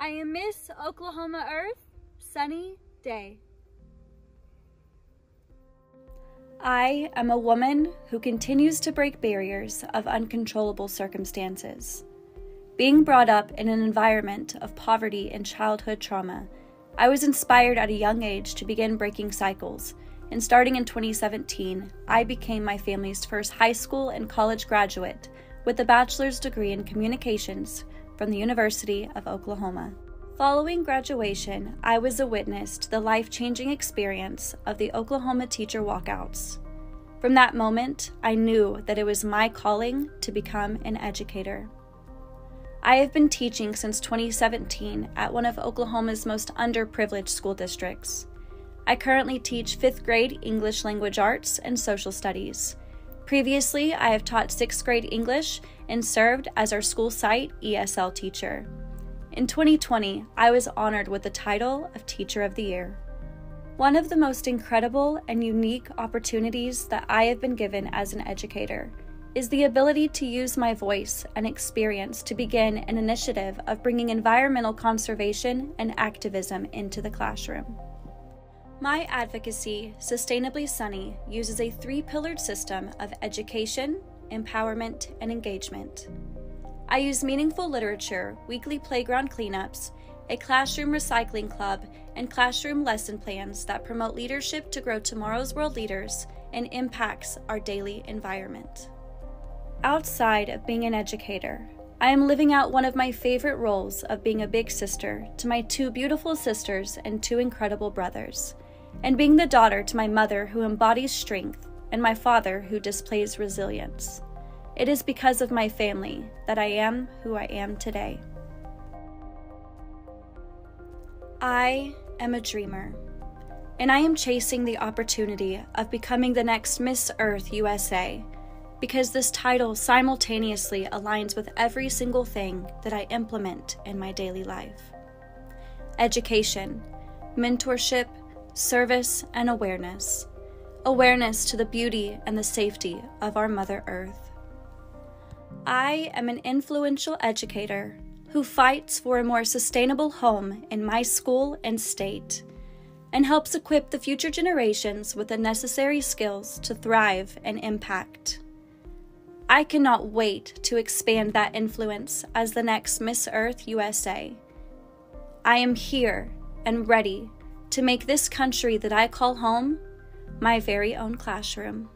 I am Miss Oklahoma Earth, Sunny Day. I am a woman who continues to break barriers of uncontrollable circumstances. Being brought up in an environment of poverty and childhood trauma, I was inspired at a young age to begin breaking cycles, and starting in 2017, I became my family's first high school and college graduate with a bachelor's degree in communications from the University of Oklahoma. Following graduation, I was a witness to the life changing experience of the Oklahoma teacher walkouts. From that moment, I knew that it was my calling to become an educator. I have been teaching since 2017 at one of Oklahoma's most underprivileged school districts. I currently teach fifth grade English language arts and social studies. Previously, I have taught sixth grade English and served as our school site ESL teacher. In 2020, I was honored with the title of Teacher of the Year. One of the most incredible and unique opportunities that I have been given as an educator is the ability to use my voice and experience to begin an initiative of bringing environmental conservation and activism into the classroom. My advocacy, Sustainably Sunny, uses a three pillared system of education, empowerment, and engagement. I use meaningful literature, weekly playground cleanups, a classroom recycling club, and classroom lesson plans that promote leadership to grow tomorrow's world leaders and impacts our daily environment. Outside of being an educator, I am living out one of my favorite roles of being a big sister to my two beautiful sisters and two incredible brothers, and being the daughter to my mother who embodies strength and my father who displays resilience. It is because of my family that I am who I am today. I am a dreamer, and I am chasing the opportunity of becoming the next Miss Earth USA because this title simultaneously aligns with every single thing that I implement in my daily life education, mentorship, service, and awareness. Awareness to the beauty and the safety of our Mother Earth. I am an influential educator who fights for a more sustainable home in my school and state and helps equip the future generations with the necessary skills to thrive and impact. I cannot wait to expand that influence as the next Miss Earth USA. I am here and ready to make this country that I call home my very own classroom.